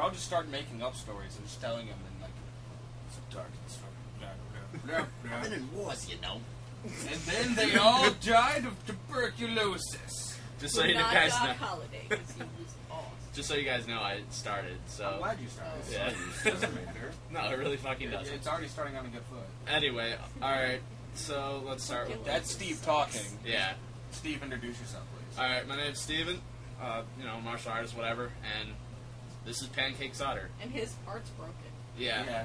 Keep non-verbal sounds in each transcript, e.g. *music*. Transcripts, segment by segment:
We're all just start making up stories and just telling them and like it's a dark and stormy blah, blah, *laughs* blah, I've blah. been in wars, you know. And then they all died of tuberculosis. Just so Would you not guys Doc know. Holiday because he was *laughs* awesome. Just so you guys know, I started. I'm glad you started. Oh. Yeah. Doesn't matter. *laughs* no, it really fucking It- doesn't. It's already starting on a good foot. Anyway, all right. So let's start with That's Steve talking. yeah. Steve, introduce yourself, please. All right, my name's Steven. Uh, you know, martial artist, whatever, and this is Pancake Solder. And his heart's broken. Yeah. yeah.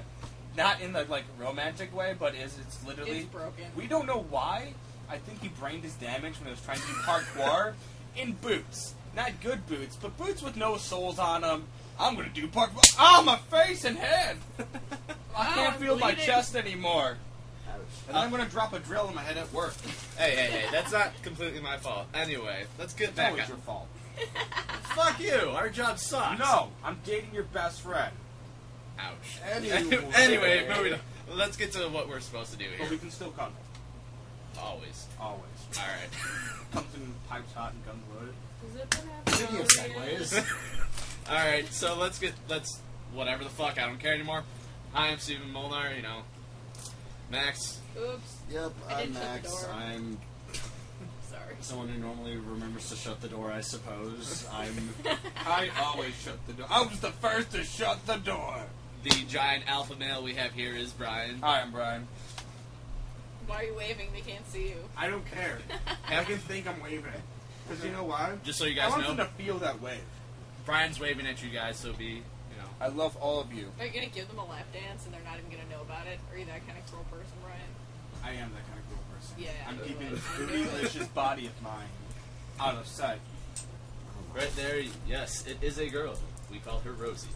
Not in the like romantic way, but is it's literally It's broken. We don't know why. I think he brained his damage when he was trying to do parkour *laughs* in boots. Not good boots, but boots with no soles on them. I'm gonna do parkour. Oh, my face and head! *laughs* I can't I'm feel my chest anymore. And I'm gonna drop a drill in my head at work. Hey, hey, hey! That's not completely my fault. Anyway, let's get It's back. always on- your fault. Fuck you! Our job sucks. No, I'm dating your best friend. Ouch. Anyway. *laughs* anyway, moving on. Let's get to what we're supposed to do But we can still cuddle. Always. Always. All right. *laughs* Comes in pipes hot and guns loaded. Speaking of segues, All right. So let's get let's whatever the fuck. I don't care anymore. Hi, I'm Steven Molnar. You know, Max. Oops. yep, I I'm didn't shut the Max. I'm Sorry. someone who normally remembers to shut the door, I suppose. I'm *laughs* I always shut the door. I was the first to shut the door. The giant alpha male we have here is Bryan. Hi, I'm Bryan. Why are you waving? They can't see you. I don't care. *laughs* I can think I'm waving. Because you know why? Just so you guys know. I guys want know, them to feel that wave. Bryan's waving at you guys, so be you know. I love all of you. Are you gonna give them a lap dance and they're not even gonna know about it? Are you that kind of cruel person, Bryan? I am that kind of cool person. Yeah, I'm keeping know. the delicious body of mine out of sight. Right there, yes, it is a girl. We call her Rosie.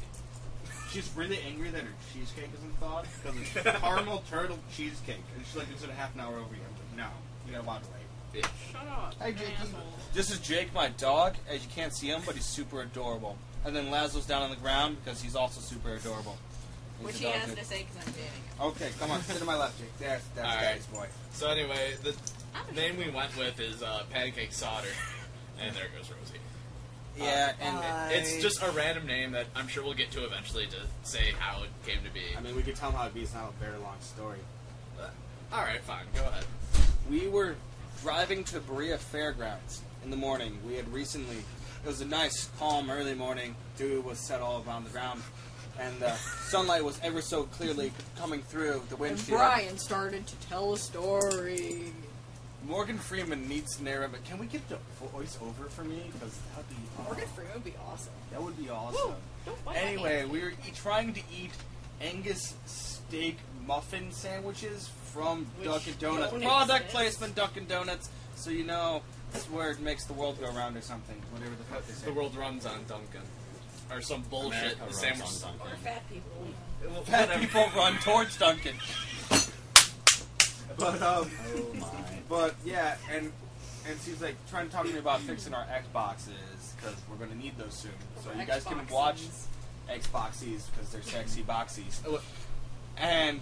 She's really angry that her cheesecake isn't thawed because it's caramel *laughs* turtle cheesecake, and she's like, "It's in a half an hour over here." I'm like, "No, you gotta walk away." Bitch. Shut up. Hey, Jakey. This is Jake, my dog. As you can't see him, but he's super adorable. And then Laszlo's down on the ground because he's also super adorable. He's Which he has to say because I'm dating him. Okay, come on, sit to my left, Jake. There's that's All right. Daddy's boy. So anyway, the name we went with is uh, Pancake Solder, *laughs* and there goes Rosie. Yeah, and I- It's just a random name that I'm sure we'll get to eventually to say how it came to be. I mean, we could tell him how it be. It's not a very long story. All right, fine, go ahead. We were driving to Berea Fairgrounds in the morning. We had recently, it was a nice, calm, early morning. Dew was set all around the ground, and the sunlight was ever so clearly coming through the And windshield. Bryan started to tell a story. Morgan Freeman needs to narrate, but can we get the voice over for me? Because that'd be Morgan Freeman would be awesome. That would be awesome. Woo! Don't bite Anyway, we were e- trying to eat Angus steak muffin sandwiches from Which Dunkin' Donuts. Product exist. placement, Dunkin' Donuts. So you know, this word makes the world go round or something. Whatever the fuck they say. The world runs on Dunkin', or some bullshit. America the runs sandwich. on Dunkin'. Or fat people. Well, Fat whatever. people run towards Dunkin'. But um, Oh my. but yeah, and and she's like trying to talk to me about fixing our Xboxes because we're gonna need those soon. So you guys can Xboxes. watch Xboxies because they're sexy boxies. Uh, And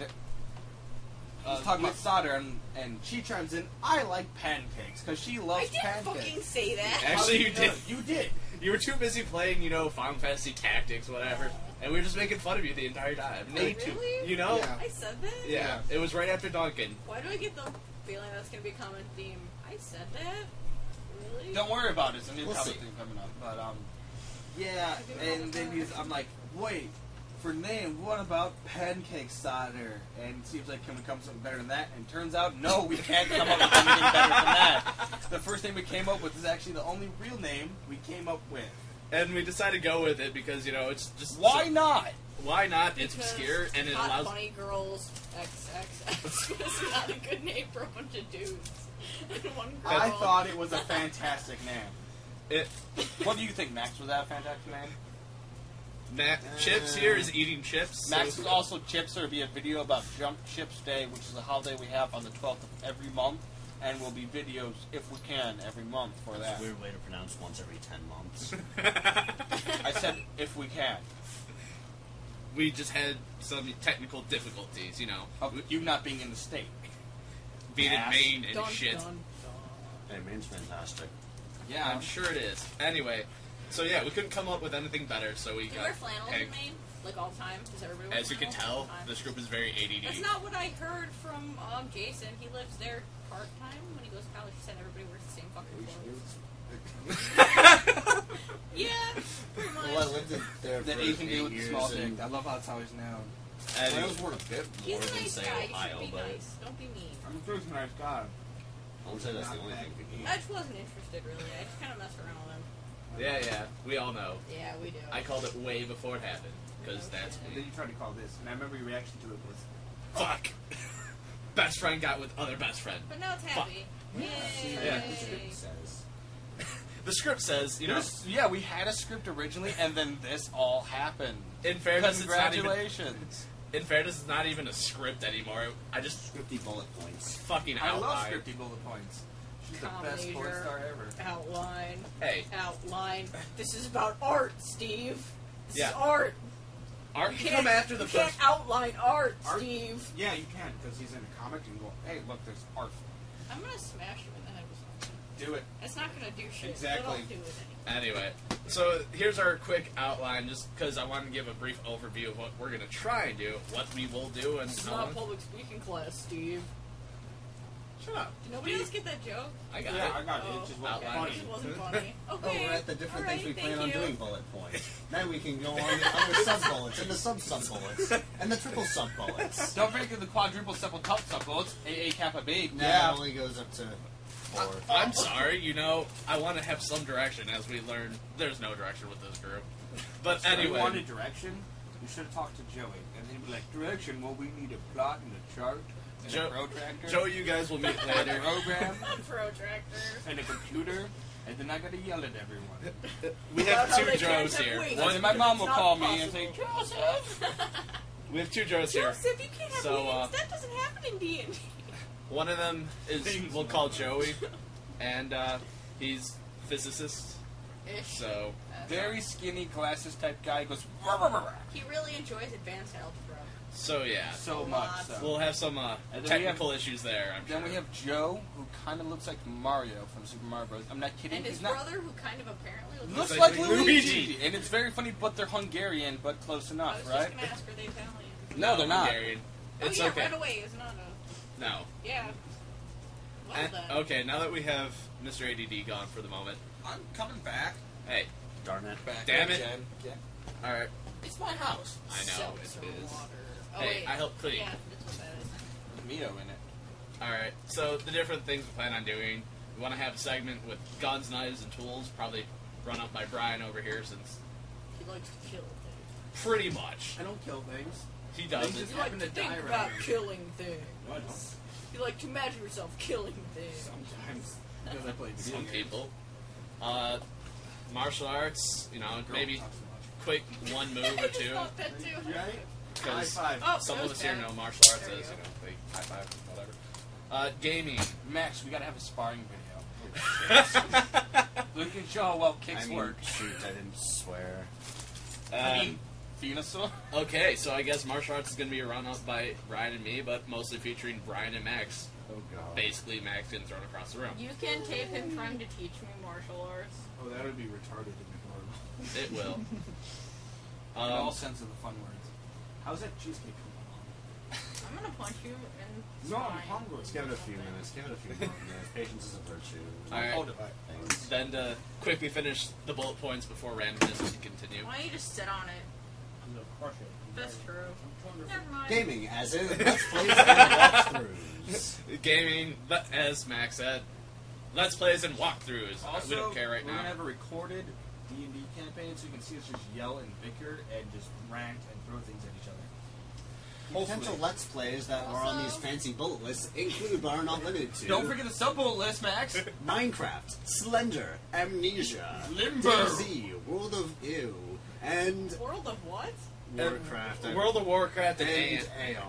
He's talking we- about solder, and, and she chimes in, I like pancakes, because she loves I loves didn't fucking pancakes. say that. Actually, you did. You did. You were too busy playing, you know, Final Fantasy Tactics, whatever, and we were just making fun of you the entire time. Really? You know? Yeah. I said that? Yeah, it was right after Dunkin'. Why do I get the feeling that's going to be a common theme? I said that? Really? Don't worry about it. It's a new We'll topic see. thing coming up. But, um, yeah, I do it all and then he's, I'm like, wait, for name, what about pancake solder? And it seems like, can we come up with something better than that? And turns out, no, we can't come up with anything better than that. The first name we came up with is actually the only real name we came up with. And we decided to go with it because, you know, it's just. Why so- not? Why not? It's Because obscure and it hot allows. funny girls XXX was *laughs* not a good name for a bunch of dudes. *laughs* One girl. I thought it was a fantastic name. It, What do you think, Max? Was that a fantastic name? Mac, uh, chips here is eating chips. Max so- is also chips. There'll be a video about Jump Chips Day, which is a holiday we have on the 12th of every month, and will be videos if we can every month for It's that. a weird way to pronounce once every ten months. *laughs* I said if we can. we just had some technical difficulties, you know. Of you not being in the state. Being in Maine and Dun, shit. dun, dun. hey, Maine's fantastic. Yeah, I'm sure it is. Anyway, So yeah, we couldn't come up with anything better, so we Do you got wear flannels Hank. in Maine? Like all the time? Does everybody wear As you can tell, all the time? this group is very ADD. That's not what I heard from um, Jason. He lives there part time when he goes to college. He said everybody wears the same fucking clothes. *laughs* Yeah, pretty much. Well, I lived in there for That Asian dude eight with the years. small dick. I love how it's always known. And I was worn a bit He's more a than nice say guy. You Ohio, should be but nice. Don't be mean. I'm a pretty nice guy. I would say that's the only thing we need. I just wasn't interested really. I just kind of messed around with him. Yeah, yeah, we all know. Yeah, we do. I called it way before it happened because Okay. that's And me. then you tried to call this, and I remember your reaction to it was, Fuck. *laughs* best friend got with other best friend. But now it's happy. Yay! Yeah. The script says. *laughs* The script says, you know, This- yeah, we had a script originally, and then this all happened. in fairness, it's not even. Congratulations. In fairness, it's not even a script anymore. I just Scripty bullet points. fucking I love outline. scripty bullet points. She's the best sports star ever. Outline. Hey, Outline. This is about art, Steve. This Yeah. is art. art You can can't, come after the you first. can't outline art, Art? Steve. Yeah, you can, because he's in a comic and go, hey, look, there's art. I'm gonna smash him in the head with something. Do it. It's not gonna do shit. Exactly. Do it anyway. Anyway, so here's our quick outline, just because I want to give a brief overview of what we're gonna try and do, what we will do, and This is not a public speaking class, Steve. Shut up. Did nobody else get that joke? I got Yeah, I got it. Oh, It just okay. wasn't Outline. funny. It just wasn't *laughs* funny. Oh, Okay. we're at the different Alright, things we thank plan on doing bullet points. then we can go on the other *laughs* sub bullets and the sub sub bullets and the triple sub bullets. Don't forget the quadruple sub-top sub bullets, AA Kappa B. Now it only goes up to four. Uh, I'm sorry, you know, I want to have some direction as we learn. There's no direction with this group. But If you anyway, wanted direction, you should have talked to Joey. And he'd be like, direction, well, we need a plot and a chart and Joe- Joe, you guys will meet and a later. *laughs* program *laughs* I'm protractor. and a computer. And then I gotta yell at everyone. We have About two Joes here. One, then my mom will It's not call me and say, possible. Joseph! *laughs* we have two Joes here. Joseph, you can't have So, wings. uh, that doesn't happen in D and D. One of them is Things we'll call. Joey, and uh, he's physicist. So Very skinny glasses type guy goes, "Rah, rah, rah, rah." He really enjoys advanced algebra. so yeah, so A much lot. so. we'll have some uh, And then we technical issues there. I'm then sure. we have Joe, who kind of looks like Mario from Super Mario Bros. I'm not kidding. And his He's not. brother, who kind of apparently looks, Looks Looks like, like Luigi. Luigi. and it's very funny, but they're Hungarian, but close I enough, was right? just gonna ask, are they Italian? No, they're not. Hungarian. It's oh yeah, okay. right away. It's not a. No. Yeah. Well And- then. okay, now that we have Mr. ADD gone for the moment, I'm coming back. hey, Darn it. Back Damn it. again. Yeah. all right. It's my house. I know Seltzer it is. Water. Oh, Hey, wait. I helped clean. Yeah, that's what that is. Mito in it. All right. So the different things we plan on doing, we want to have a segment with guns, knives, and tools. Probably run up by Bryan over here, since He likes to kill things. pretty much I don't kill things. he doesn't. just You like happen to to think die about around me. killing things. What? You like to imagine yourself killing things. Sometimes. Because I play video Some games. people. Uh, martial arts, you know, Girl maybe talks so much. quick one move or two. *laughs* thought. Right? High Because five. Oh, some of us here know martial arts you is, you know, they high five, whatever. Uh, gaming. Max, we gotta have a sparring video. *laughs* we can show how well kicks I mean, work. shoot, I didn't swear. I Um, mean, Venusaur. okay, so I guess martial arts is going to be a run up by Bryan and me, but mostly featuring Bryan and Max. Oh god. Basically, Max getting thrown across the room. You can tape him trying to teach me martial arts. Oh, that would be retarded and adorable. It will. *laughs* In all Um, sense of the fun words. How's that cheesecake coming I'm gonna punch you in the along? No, I'm hungry. Let's give it a few minutes. Give it a few minutes. *laughs* Patience is a virtue. All right. Hold it. Things. then to quickly finish the bullet points before randomness can continue. Why don't you just sit on it? I'm gonna crush it. That's true. Never mind. Gaming, as in *laughs* let's plays and walkthroughs. Gaming, as Max said, let's plays and walkthroughs. Also, we don't care right we're now. gonna have a recorded D and D campaign, so you can see us just yell and bicker and just rant and throw things at each other. Potential let's plays that are on these fancy bullet lists include, but are not limited to, Don't forget the sub bullet list, Max. Minecraft, Slender, Amnesia, Limbo. DayZ, World of Ew, and World of what? Warcraft. and- World of Warcraft and, and Ant. Aeon.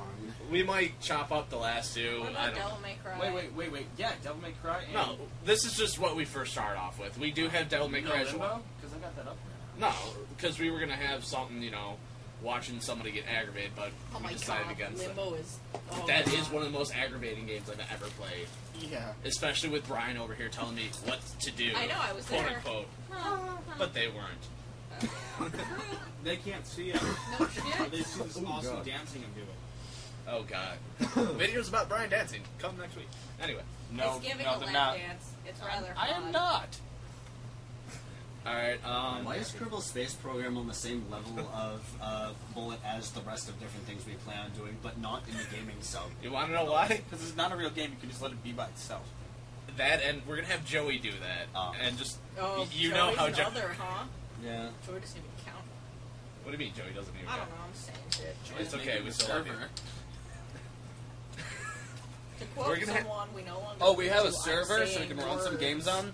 We might chop up the last two. What I about don't Devil May Cry? wait, wait, wait, wait. Yeah, Devil May Cry. And No, this is just what we first start off with. We do have Devil May Cry as Limbo? well. Because I got that up right now. No, because we were gonna have something, you know, watching somebody get aggravated, but Oh we decided god, against it. Limbo is. Oh That god. is one of the most aggravating games I've ever played. Yeah. Especially with Bryan over here telling me what to do. I know, I was quote there. unquote. Huh, huh. But they weren't. *laughs* They can't see us. no *laughs* shit. They see this Oh, awesome God. dancing I'm doing. Oh god. Videos about Bryan dancing. Come next week. Anyway. No, it's giving no, a they're lap not. dance. It's rather. I am not. Alright, um Why is Kerbal Space Program on the same level of uh, bullet as the rest of different things we plan on doing, but not in the gaming sub? you wanna know why? *laughs* Because it's not a real game. You can just let it be by itself. That and we're gonna have Joey do that. Oh. And just Oh, you know how Joey's Jo- another, huh? Yeah. Joey doesn't even count. What do you mean Joey doesn't even I count? don't know. I'm saying shit. It's okay, we still love you. To *laughs* quote We're gonna ha- someone we no longer. Oh, we have a I'm server so we can run some games on.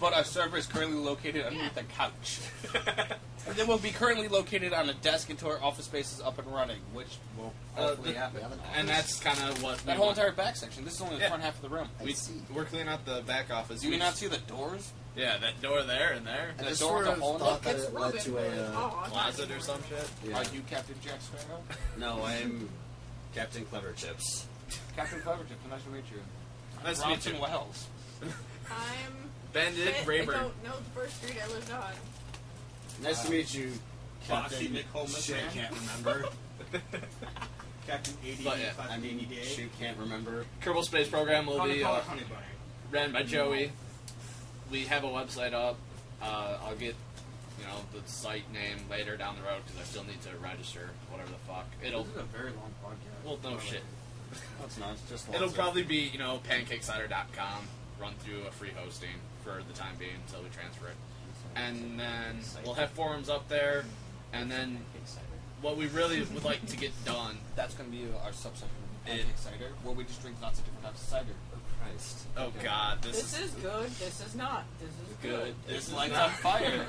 But our server is currently located underneath a couch. *laughs* And then we'll be currently located on a desk until our office space is up and running, which will Uh, hopefully the- happen. We have an and that's kinda what we That whole want. entire back section. This is only the Yeah. front half of the room. I we, see. we're cleaning out the back office. Do you We- not see the doors? Yeah, that door there and there. I The just door with sort the of hole in it? thought that It's it led Robin to a. Uh, Oh, not Closet or anymore. some shit. yeah. Are you Captain Jack Sparrow? No, I am Captain Clever Chips. Captain Clevertip, nice to meet you. Nice to meet Bronson you. Wells. *laughs* *laughs* I'm. Bandit I Rayburn. don't know the first street I lived on. Nice to meet you, Foxy Captain. Nick Holmes, Shit, man. can't remember. *laughs* Captain 80, But, yeah. 85, I mean, 80 day. she can't remember. Kerbal Space Program will Honey, be call uh, Honey Bunny. ran by Joey. We have a website up. Uh, I'll get you know the site name later down the road because I still need to register whatever the fuck. It'll This is a very long podcast. well no shit. That's not just. It'll of- probably be you know pancakesolder.com. Run through a free hosting for the time being until we transfer it, and then we'll have forums up there. And then what we really would like to get done. That's going to be our subsection of It- pancake cider, where we just drink lots of different types of cider. Oh Christ. Oh God, this, This is good. This is not. This is good. This is lights not- on fire.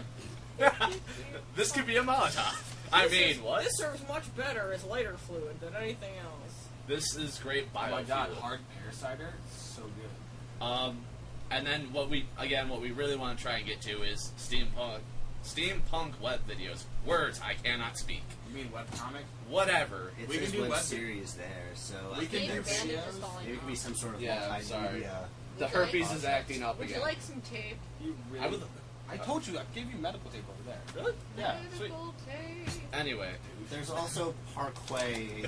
*laughs* *laughs* this could be a Molotov. I This mean, is- what? This serves much better as lighter fluid than anything else. This is great Oh my god, hard pear cider? So good. Um, and then what we again what we really want to try and get to is steampunk, steampunk web videos. Words I cannot speak. You mean webcomic? Whatever. It We can do web web- series there, so We I can do there's- bandage videos? is falling Maybe it could be some sort of Yeah, I'm sorry. multimedia. The Would like- herpes is acting up Would again. you like some tape? You really? I would. I told you, I gave you medical tape over there. Really? Yeah, sweet. Medical tape. Anyway, There's also Parkway.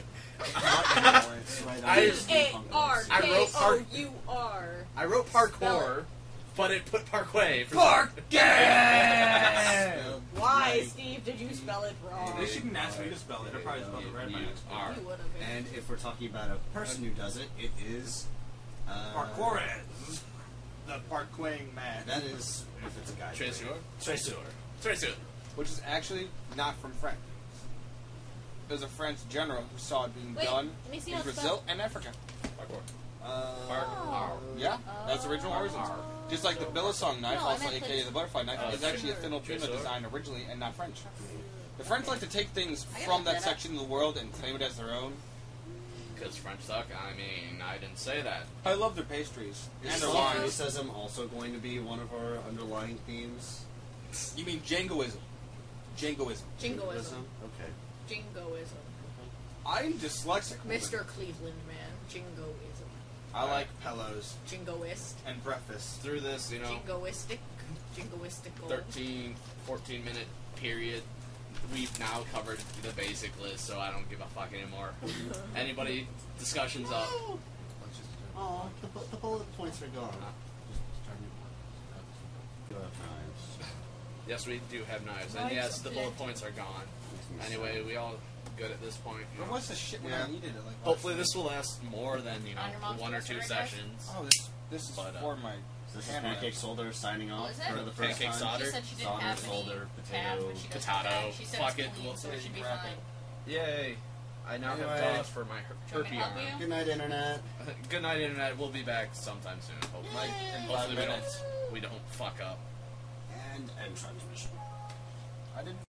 not anymore, it's right on I- the A steampunk R website. I K wrote park- U R. I wrote Spell parkour, but it put parkway for Park Spelled *laughs* Why, right. Steve? Did you spell it wrong? They shouldn't ask me to spell it. I probably spelled it right by You accident. are. You would have been. And if we're talking about a person who does it, it is. Uh, Parkourez. The parkwaying man. That is, if it's a guy. Tracer. Tracer. Tracer. Which is actually not from France. There's a French general who saw it being Wait, done let me see in how it's Brazil and Africa. Parkour. Uh, Parkour. Yeah, that's the original Oh. origins. Just like the balisong knife, No, I also meant aka the- the butterfly knife, Oh, is actually a sure. Filipino Sure. design originally and not French. The French like to take things I gotta from look that that up. section of the world and claim it as their own. Because French suck. I mean, I didn't say that. I love their pastries Is and their wines. wines. Racism also going to be one of our underlying themes? You mean jingoism? Djangoism. Jingoism. Okay. Jingoism. I'm dyslexic. woman. Mr. Cleveland man. Jingoism. I like pillows Jingoist. and breakfast. Through this, you know, Jingoistic. Jingoistical. 13, 14 minute period, we've now covered the basic list, so I don't give a fuck anymore. *laughs* Anybody, discussions up. Oh, the, bu- the bullet points are gone. You have knives. Yes, we do have knives, and Knives yes, the bullet dead. points are gone. Anyway, we all good at this point. you Where know. was the shit when Yeah. I needed it? Like Hopefully, this will last more than you know On your mom's one or dresser, two I guess? sessions. Oh, this this is But, uh, for my. This is Pancake Solder signing oh, off Oh, it? for the first Pancake time. solder? She said she didn't Solder, have any solder, tabs, potato, but she does potato. have- She said Fuck it's it, clean, we'll so it should be wrap fine. it. Yay! I now Anyway. have cause for my her- Do you want me herpy to help arm. Good night, Internet. *laughs* Good night, internet. We'll be back sometime soon. Hopefully, Like in hopefully five we minutes. don't we don't fuck up. And end transmission. I didn't.